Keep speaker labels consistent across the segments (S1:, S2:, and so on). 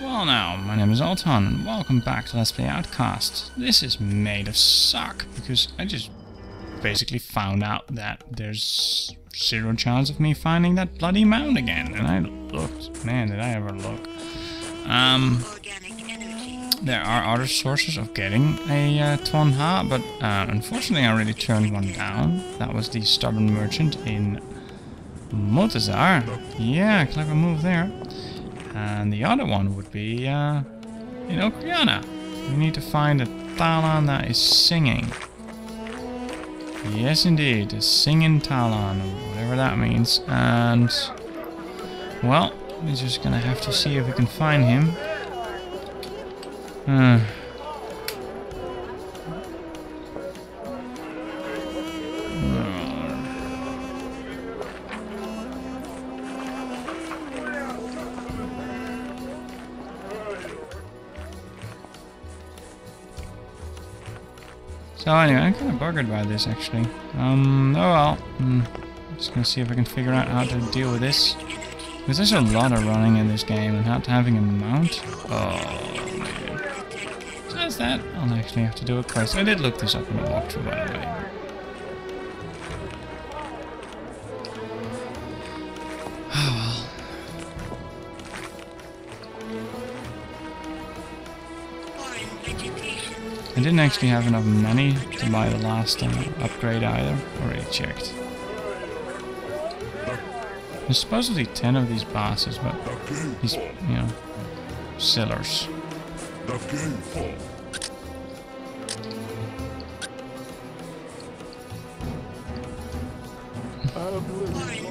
S1: Well now, my name is Alton and welcome back to Let's Play Outcast. This is made of suck because I just basically found out that there's zero chance of me finding that bloody mound again. And I looked, man did I ever look. Um, there are other sources of getting a uh, Twanha, but uh, unfortunately I already turned one down. That was the Stubborn Merchant in Motazar. Yeah, clever move there. And the other one would be uh, in Okriana. We need to find a Talan that is singing. Yes, indeed, a singing Talan, whatever that means. And, well, we're just gonna have to see if we can find him. Uh, So anyway, I'm kind of buggered by this actually. Um, oh well. Mm, just gonna see if I can figure out how to deal with this. Because there's a lot of running in this game and not having a mount. Oh man. So that's that. I'll actually have to do a quest. I did look this up in the walkthrough by the way. I didn't actually have enough money to buy the last uh, upgrade either. Already checked. There's supposedly 10 of these bosses, but these, you know, sellers.
S2: Foreign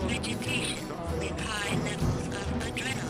S2: vegetation with high levels of adrenaline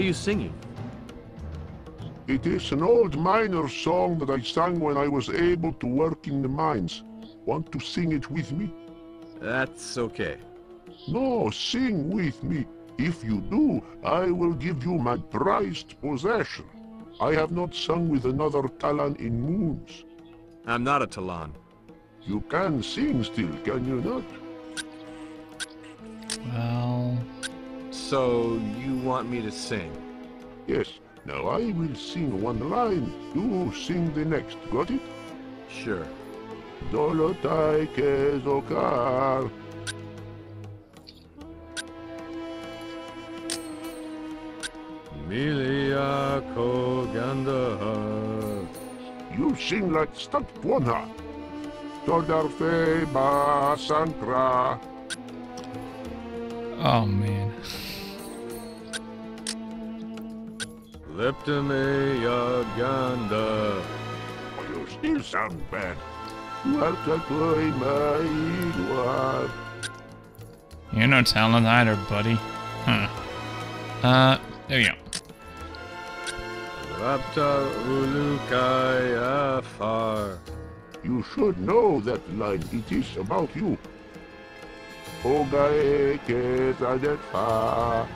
S3: are you singing?
S4: It is an old miner's song that I sang when I was able to work in the mines. Want to sing it with me?
S3: That's okay.
S4: No, sing with me. If you do, I will give you my prized possession. I have not sung with another Talan in moons.
S3: I'm not a Talan.
S4: You can sing still, can you not?
S1: Well,
S3: So you want me to sing?
S4: Yes. Now I will sing one line. You sing the next. Got it?
S3: Sure.
S4: Dolotai kezokar.
S3: Milia Koganda.
S4: You sing like stuck Pwana. Todarfe ba sankra.
S1: oh man.
S3: Leptame Yaganda.
S4: You still sound bad. Watakoi maidwa.
S1: You're no talent either, buddy. Huh. Uh, there we go.
S3: Lapta Ulukai Afar.
S4: You should know that line. It is about you. Ogae kezadefa.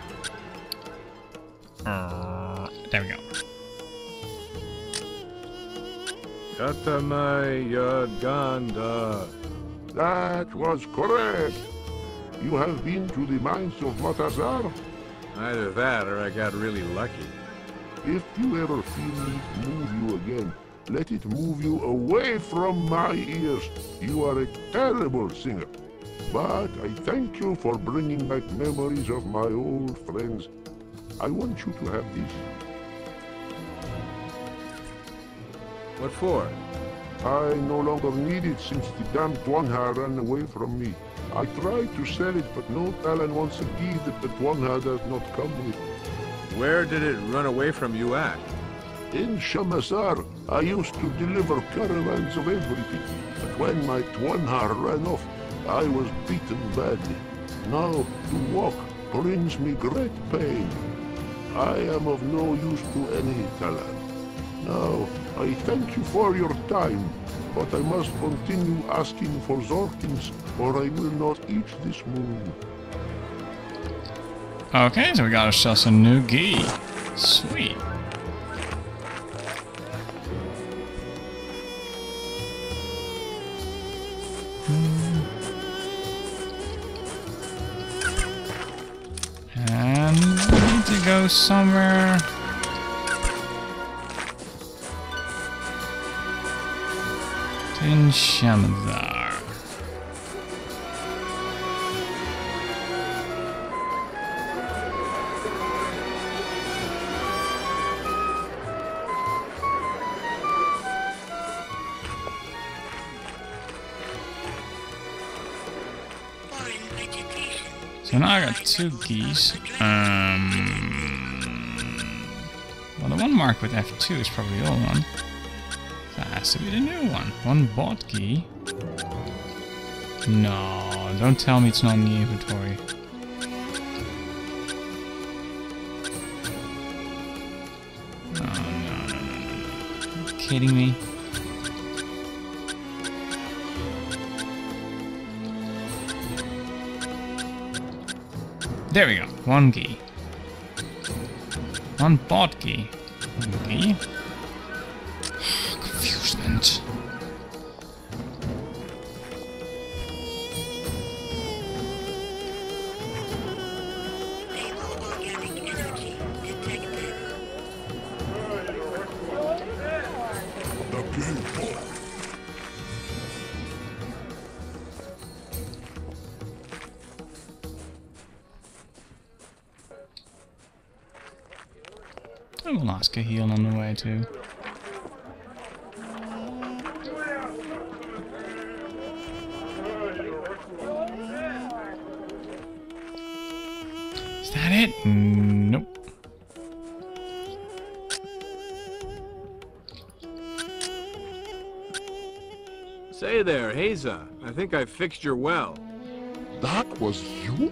S1: Uh,
S3: Katamai Yaganda.
S4: That was correct. You have been to the mines of Motazar?
S3: Either that or I got really lucky.
S4: If you ever feel me move you again, let it move you away from my ears. You are a terrible singer. But I thank you for bringing back memories of my old friends. I want you to have this.
S3: What for?
S4: I no longer need it since the damn Twanha ran away from me. I tried to sell it, but no Talan wants a gift that the Twanha does not come with.
S3: Where did it run away from you at?
S4: In Shamazar, I used to deliver caravans of everything. But when my Twanhar ran off, I was beaten badly. Now to walk brings me great pain. I am of no use to any Talan. Now, I thank you for your time, but I must continue asking for Zorkins, or I will not eat this moon.
S1: Okay, so we got ourselves a new gi. Sweet. And we need to go somewhere. In Shamazar. So now I got two geese. Um, well, the one marked with F2 is probably the old one. Has to be the new one. One bought key. No, don't tell me it's not in the inventory. Oh, no, no, no, no, kidding me? There we go. One key. One bot key. One key. I will heal on the way too. Is that it? Nope.
S3: Say there, Haza. I think I fixed your well.
S4: That was you?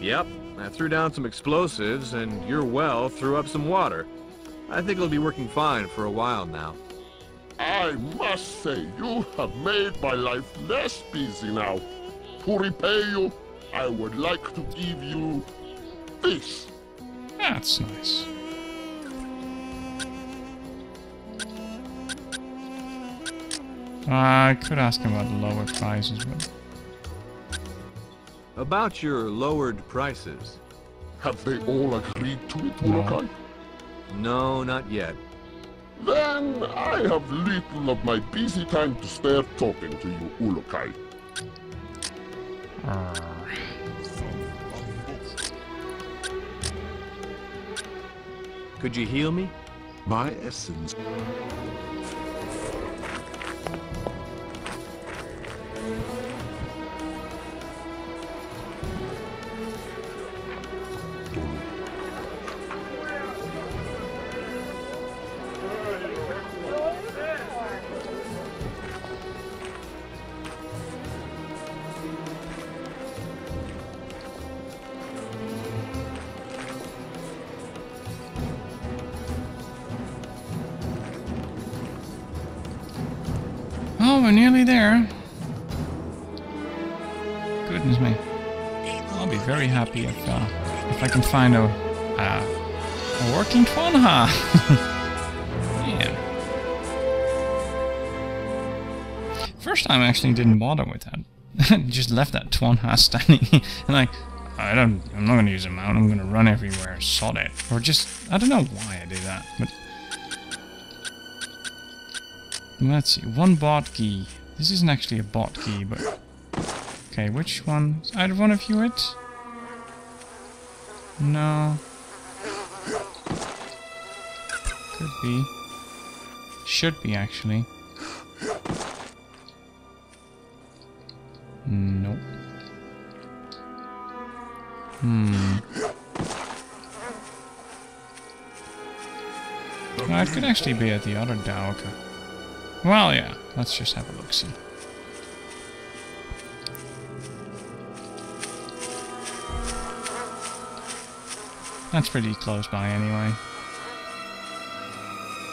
S3: Yep. I threw down some explosives, and your well threw up some water. I think it'll be working fine for a while now.
S4: I must say, you have made my life less busy now. To repay you, I would like to give you this.
S1: That's nice. I could ask him about lower prices, but
S3: About your lowered prices.
S4: Have they all agreed to it,
S1: No.
S4: Ulukai?
S3: No, not yet.
S4: Then I have little of my busy time to spare talking to you, Ulukai.
S1: uh,
S3: Could you heal me?
S4: My essence.
S1: We're nearly there. Goodness me. I'll be very happy if uh, if I can find a uh, a working Twanha. yeah. First time I actually didn't bother with that. Just left that Twanha standing and like I don't I'm not gonna use a mount, I'm gonna run everywhere, sod it. Or just I don't know why I did that, but Let's see, one bot key. This isn't actually a bot key, but Okay, which one? Is either one of you it? No. Could be. Should be, actually. Nope. Hmm. Well, it could actually be at the other Daoka. Well, yeah. Let's just have a look-see. That's pretty close by anyway.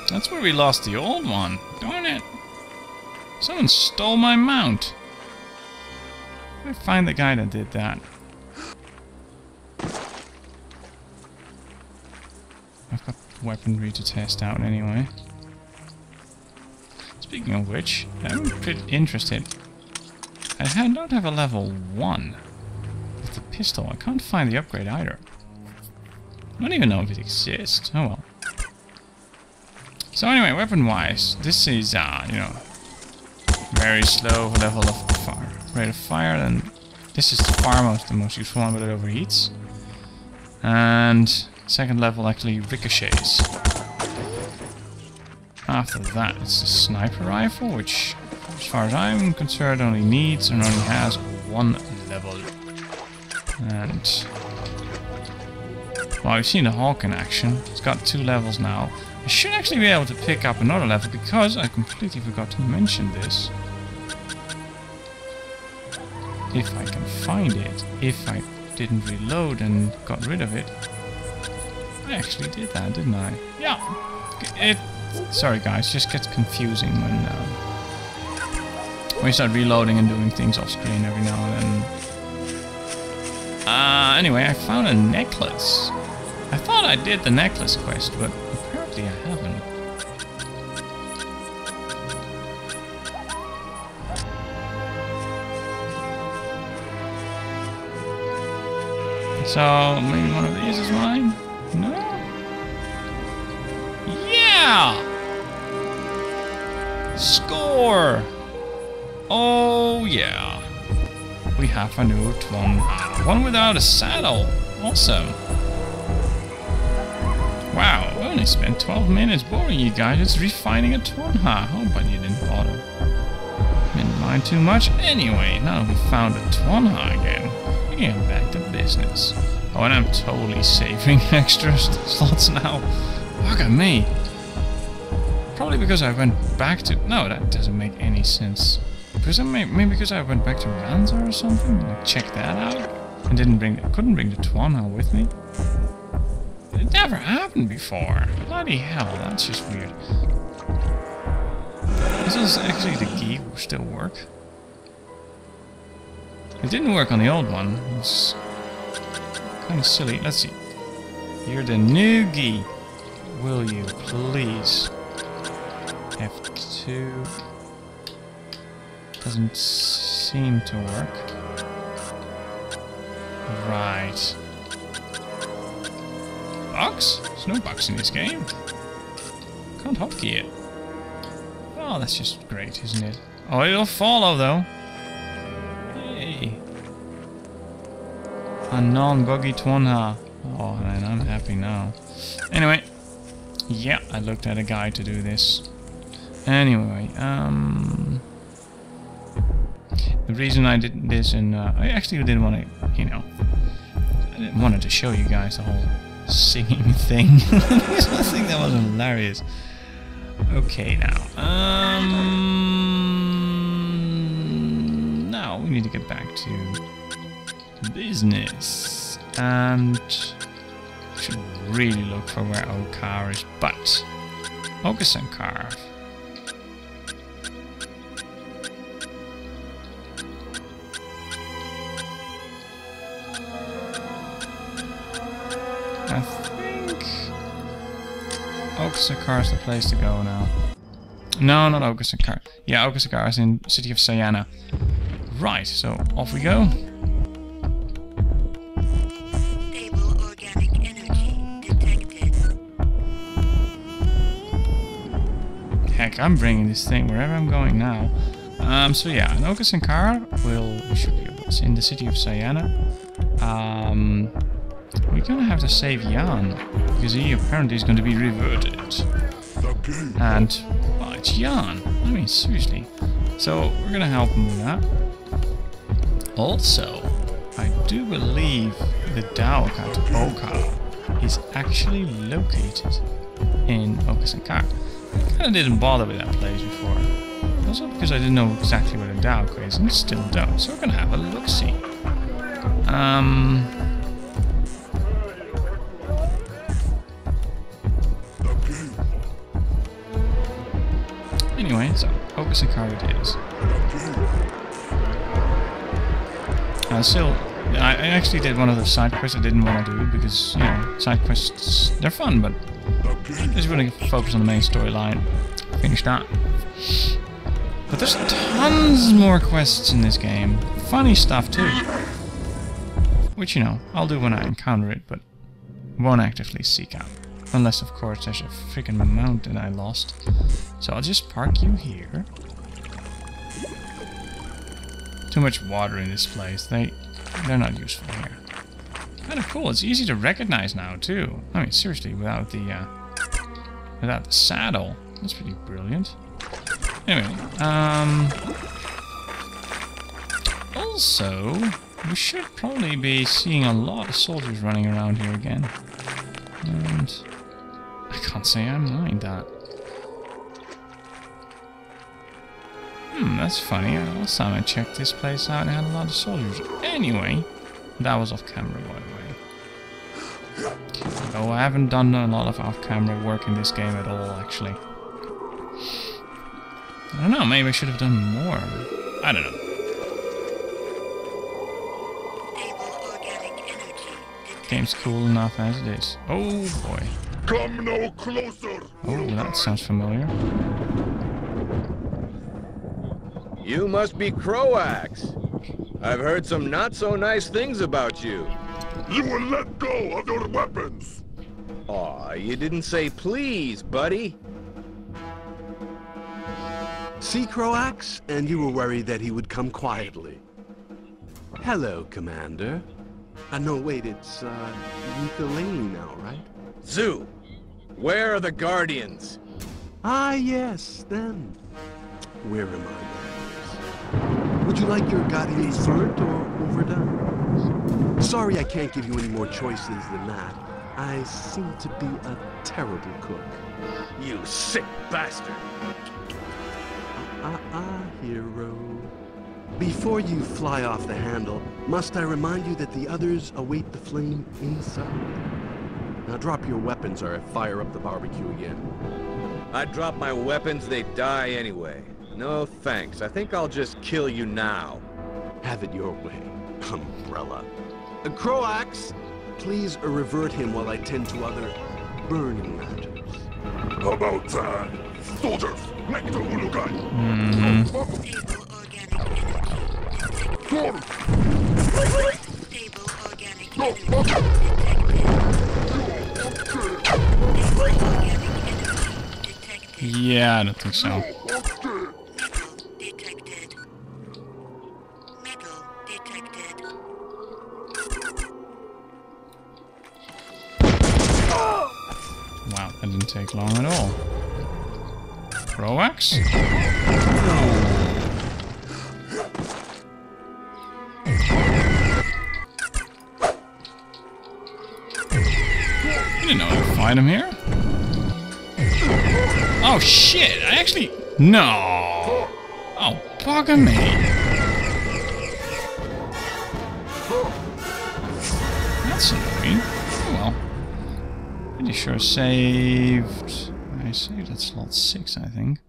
S1: That's where we lost the old one. Darn it. Someone stole my mount. I find the guy that did that. I've got weaponry to test out anyway. Speaking of which, I'm pretty interested. I don't have a level 1 with the pistol. I can't find the upgrade either. I don't even know if it exists. Oh well. So anyway, weapon-wise, this is, uh, you know, very slow level of fire, rate of fire, and this is the far most the most useful one, but it overheats. And second level actually ricochets. After that, it's the sniper rifle, which, as far as I'm concerned, only needs and only has one level. And well, we've seen the Hawk in action. It's got two levels now. I should actually be able to pick up another level because I completely forgot to mention this. If I can find it, if I didn't reload and got rid of it. I actually did that, didn't I? Yeah. It. Sorry guys, just gets confusing when uh, when you start reloading and doing things off screen every now and then. Uh, anyway, I found a necklace. I thought I did the necklace quest, but apparently I haven't. So, maybe one of these is mine? No? Yeah! Score! Oh, yeah. We have a new one. One without a saddle. Awesome. Wow, I only spent 12 minutes boring you guys. It's refining a. Oh, but you didn't bother. Didn't mind too much. Anyway, now we found a Twanha again. We can get back to business. Oh, and I'm totally saving extra slots now. Look at me. Probably because I went back to... No, that doesn't make any sense. Because I may, maybe because I went back to Ranza or something, like check that out, and didn't bring, couldn't bring the Twanha with me. It never happened before. Bloody hell, that's just weird. This is actually the key will still work. It didn't work on the old one. It's kind of silly. Let's see. You're the new Gi. Will you please? F2. Doesn't seem to work. Right. Box? There's no box in this game. Can't hotkey it. Oh, that's just great, isn't it? Oh, it'll follow though. Yay. A non-buggy Twanha. Oh, man, I'm happy now. Anyway. Yeah, I looked at a guide to do this. Anyway, um... The reason I did this, and uh, I actually didn't want to, you know, I didn't wanted to show you guys the whole singing thing. I think that was hilarious. Okay, now, um, now we need to get back to business, and should really look for where Okar is, but Okasankar. I Okasankar is the place to go now. No, not Okasankar. Yeah, Okasankar is in city of Sayana. Right, so off we go.
S2: Stable organic energy detected.
S1: Heck, I'm bringing this thing wherever I'm going now. Um, so yeah, in Okasankara, we'll, we should be able to, in the city of Sayana. Um, we're gonna have to save Jan, because he apparently is going to be reverted. And, well, it's Jan. I mean, seriously. So, we're gonna help him that. Also, I do believe the Daokat Oka is actually located in Okasankar. I kind of didn't bother with that place before. Also because I didn't know exactly where the Dow is, and still don't. So we're gonna have a look-see. Um... Anyway, so Okasankar it is. Uh, still, I, I actually did one of the side quests I didn't want to do because, you know, side quests, they're fun, but I just want to focus on the main storyline. Finish that. But there's tons more quests in this game. Funny stuff too. Which, you know, I'll do when I encounter it, but won't actively seek out. Unless, of course, there's a freaking mountain I lost. So I'll just park you here. Too much water in this place. They, they're not useful here. Kind of cool. It's easy to recognize now, too. I mean, seriously, without the, uh, without the saddle. That's pretty brilliant. Anyway, um... Also, we should probably be seeing a lot of soldiers running around here again. And can't say I mind that. Hmm, that's funny. Last time I checked this place out, it had a lot of soldiers. Anyway, that was off camera, by the way. Oh, I haven't done a lot of off-camera work in this game at all, actually. I don't know, maybe I should have done more. I don't know. Game's cool enough as it is. Oh boy.
S4: Come no closer.
S1: Oh, that sounds familiar.
S3: You must be Croax. I've heard some not so nice things about you.
S4: You will let go of your weapons.
S3: Aw, you didn't say please, buddy.
S5: See Croax, and you were worried that he would come quietly. Hello, Commander. Uh, no, wait, it's, uh, Nicolini now, right?
S3: Zoo, where are the Guardians?
S5: Ah, yes, them. Where am I, Would you like your Guardians burnt or overdone? Sorry I can't give you any more choices than that. I seem to be a terrible cook.
S3: You sick bastard.
S5: Ah, ah, hero. Before you fly off the handle, must I remind you that the others await the flame inside? Now drop your weapons or I fire up the barbecue again.
S3: I drop my weapons, they die anyway. No thanks. I think I'll just kill you now.
S5: Have it your way, umbrella. Uh, Croax, please uh, revert him while I tend to other burning matters.
S4: About time. Soldiers, back to Ulugai.
S1: Hmm.
S2: Stable organic energy detected.
S4: Sword,
S2: Stable organic
S4: no,
S2: energy
S4: okay.
S2: detected. Stable organic energy detected.
S1: Yeah, I don't think so.
S4: Okay.
S2: Metal detected. Metal detected.
S1: Wow, that didn't take long at all. Croax? You didn't know I'd find him here? Oh shit, I actually... No! Oh, bugger me. That's annoying. Oh well. Pretty sure I saved... I saved at slot 6, I think.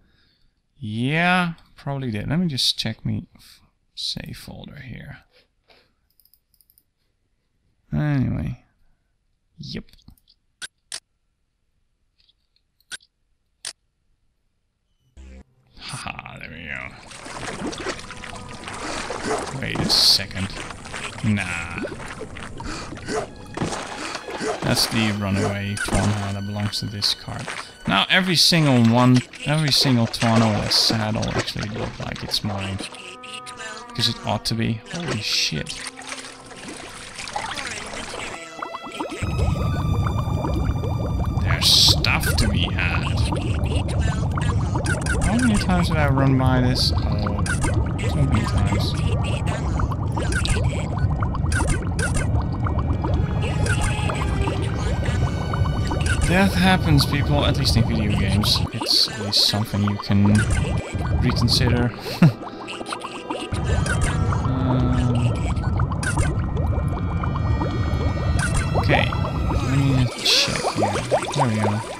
S1: Yeah, probably did. Let me just check me save folder here. Anyway. Yep. Haha, there we go. Wait a second. Nah. That's the runaway Tuano that belongs to this card. Now every single one, every single Tuano with a saddle actually look like it's mine. Because it ought to be. Holy shit. Times did I run by this? Oh, so many times.
S2: STB ammo located. UCASH-1 ammo located.
S1: Death happens, people, at least in video games. It's at least something you can reconsider. Um, okay, let me check here. There we go.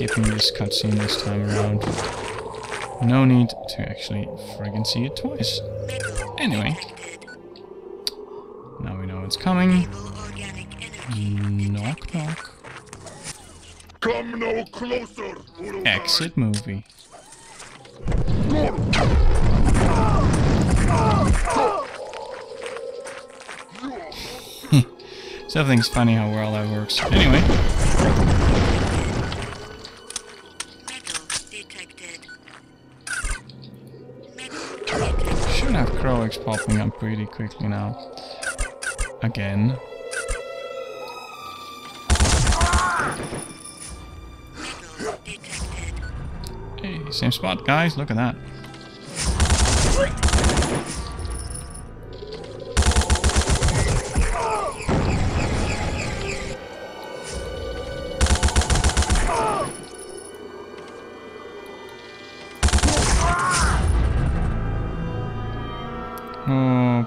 S1: Skipping this cutscene this time around. No need to actually friggin' see it twice. Anyway, now we know it's coming. Knock knock.
S4: Come no closer.
S1: Exit movie. Something's funny how well that works. Anyway, should popping up pretty quickly now. Again. Hey, same spot, guys. Look at that.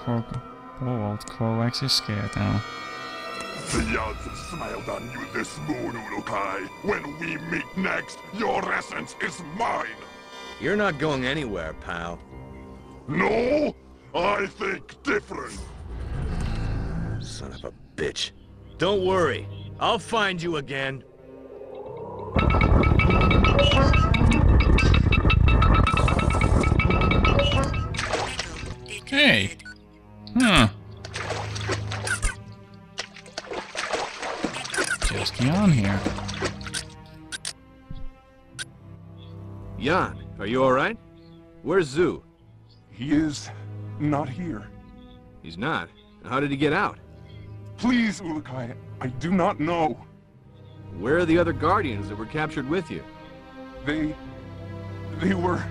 S1: Oh, poor, poor old Kovacs is scared now.
S4: The odds have smiled on you this moon, Ulukai. When we meet next, your essence is mine.
S3: You're not going anywhere, pal.
S4: No, I think different.
S3: Son of a bitch. Don't worry. I'll find you again.
S1: Hey! Huh. Just get on here.
S3: Jan, are you alright? Where's Zoo?
S6: He is not here.
S3: He's not. How did he get out?
S6: Please, Ulukai, I do not know.
S3: Where are the other Guardians that were captured with you?
S6: They... they were...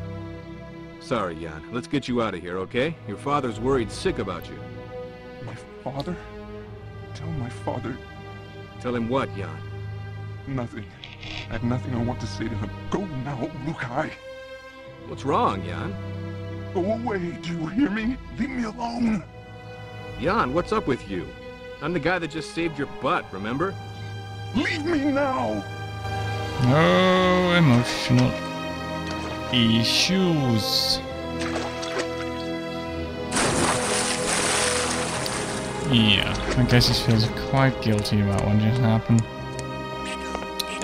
S3: Sorry, Jan. Let's get you out of here, okay? Your father's worried sick about you.
S6: my father? Tell my father
S3: Tell him what, Jan?
S6: nothing. I have nothing I want to say to him. Go now, Ulukai.
S3: What's wrong, Jan?
S6: Go away, do you hear me? Leave me alone.
S3: Jan, what's up with you? I'm the guy that just saved your butt, remember?
S6: Leave me now!
S1: No emotional issues. Yeah, I guess he feels quite guilty about what just happened.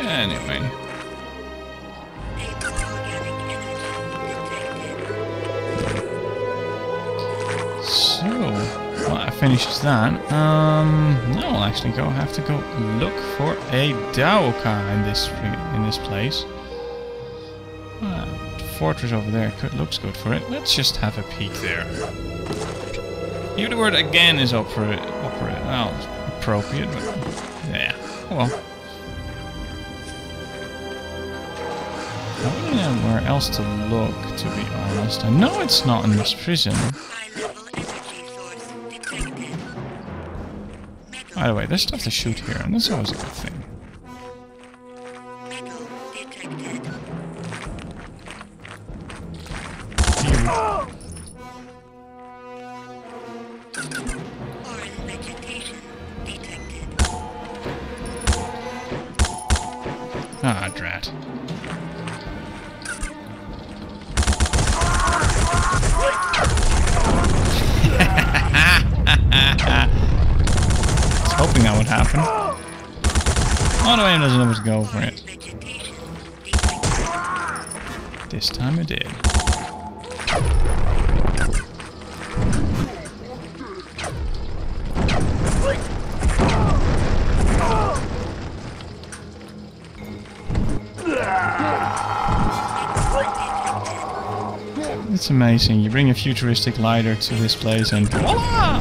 S1: Anyway, so well, I finished that. Um, now I'll actually go have to go look for a Daoka in this in this place. Uh, fortress over there looks good for it. Let's just have a peek there. Even the word again is operate, operate, well, appropriate, but yeah, well. I don't know where else to look, to be honest. I know it's not in this prison. By the way, there's stuff to shoot here, and that's always a good thing. This time it did. It's amazing. You bring a futuristic lighter to this place and voila!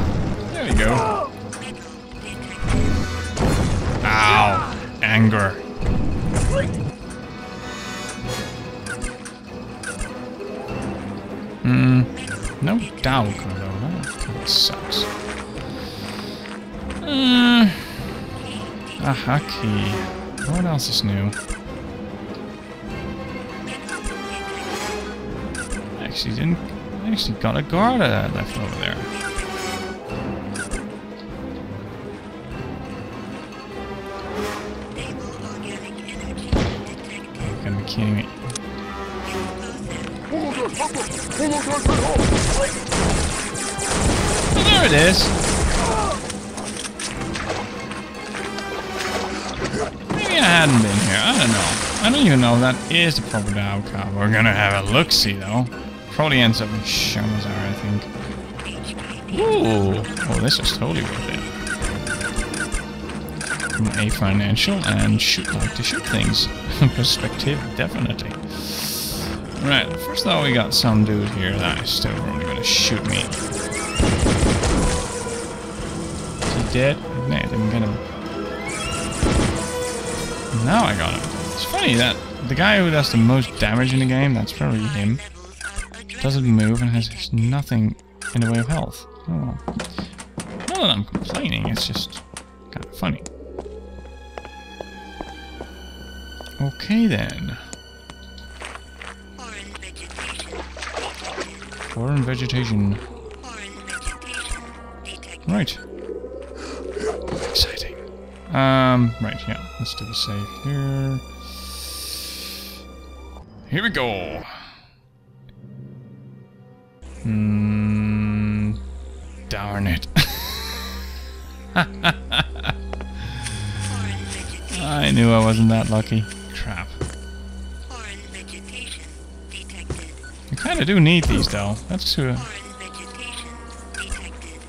S1: There you go.
S2: Detected.
S1: anger. No Daoka though. That kinda sucks. Uh, a hockey. What else is new? Actually didn't. I actually got a guard uh, left over there.
S2: Stable organic energy detected.
S1: You gotta be kidding me. There it is. Maybe I hadn't been here. I don't know. I don't even know if that is the proper Cow. We're gonna have a look-see though. Probably ends up in Shamazar, I think. Ooh. Oh, this is totally worth it. A financial and shoot like to shoot things perspective, definitely. Right, first though we got some dude here that is still only gonna shoot me. Is he dead? No, I didn't get him. Now I got him. It's funny that the guy who does the most damage in the game, that's probably him, doesn't move and has nothing in the way of health. Oh. Not that I'm complaining, it's just kind of funny. Okay then.
S2: Foreign vegetation.
S1: Right. Exciting. Um, right, yeah. Let's do the save here. Here we go. Hmm. Darn it. I knew I wasn't that lucky. Kind of do need these, though. That's
S2: vegetation detected.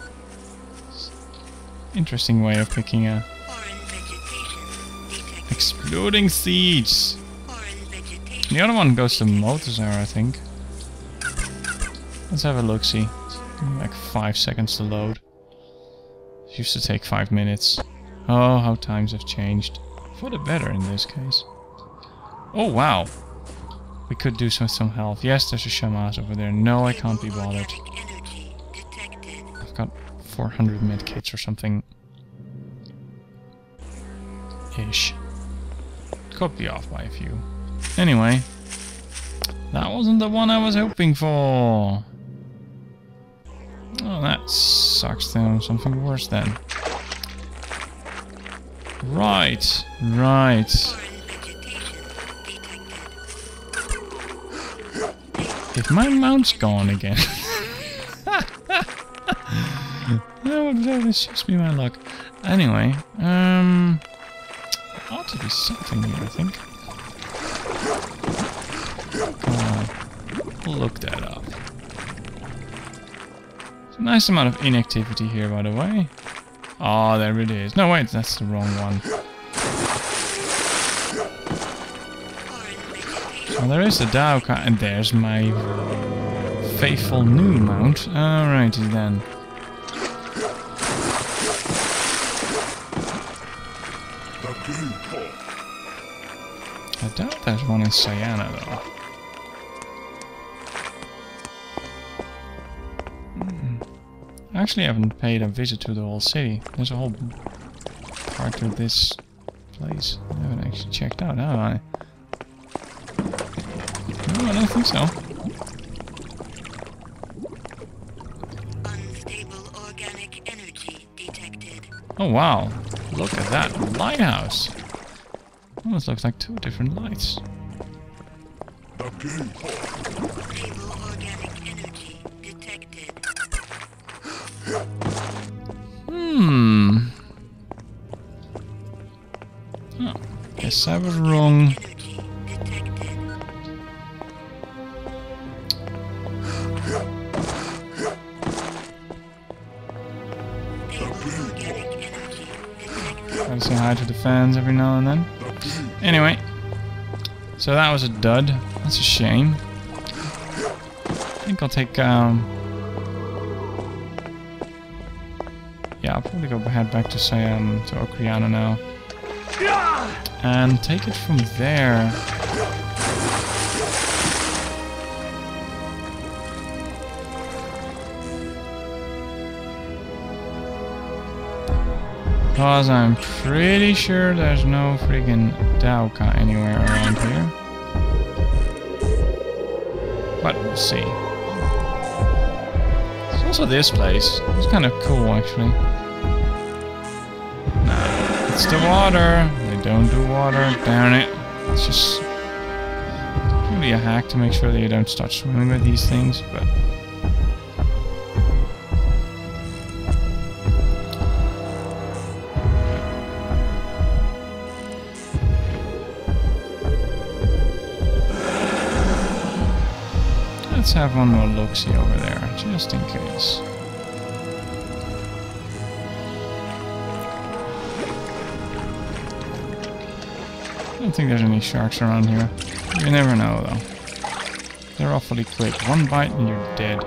S1: interesting way of picking a exploding seeds. The other one goes to Motazar, I think. Let's have a look see. Like five seconds to load. It used to take five minutes. Oh, how times have changed. For the better in this case. Oh, wow. We could do some, some health. Yes, there's a Shamas over there. No, I can't be bothered. I've got 400 medkits or something. Ish. Could be off by a few. Anyway. That wasn't the one I was hoping for. Oh, that sucks then. Something worse then. Right, right. If my mount's gone again. no, this just be my luck. Anyway, um, there ought to be something here, I think. Uh, look that up. A nice amount of inactivity here, by the way. Oh, there it is. No, wait, that's the wrong one. Well, there is a car, and there's my faithful new mount. Alrighty then. I doubt there's one in Sayana though. Hmm. I actually haven't paid a visit to the whole city. There's a whole part of this place I haven't actually checked out, have I? No, I don't think so.
S2: Unstable organic energy detected.
S1: Oh wow, look at that lighthouse. Almost looks like two different lights.
S4: The king talk.
S2: Stable organic energy detected.
S1: Hmm. Oh, guess I was wrong. Try to the fans every now and then. Anyway, so that was a dud. That's a shame. I think I'll take, um... Yeah, I'll probably go head back to, say, um, to Okriana now. and take it from there. Because I'm pretty sure there's no freaking Daoka anywhere around here. But we'll see. There's also this place. It's kind of cool, actually. Nah, it's the water. They don't do water. Darn it. It's just really a hack to make sure that you don't start swimming with these things, but... Let's have one more look-see over there, just in case. I don't think there's any sharks around here. You never know, though. They're awfully quick. One bite and you're dead.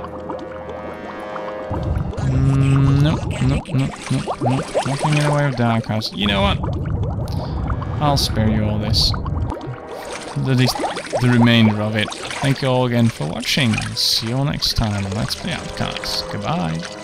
S1: Mm, nope, nope, nope, nope, nope. Nothing in the way of Darkhouse. You know what? I'll spare you all this. The, the, remainder of it. Thank you all again for watching. See you all next time. Let's play Outcast. Goodbye.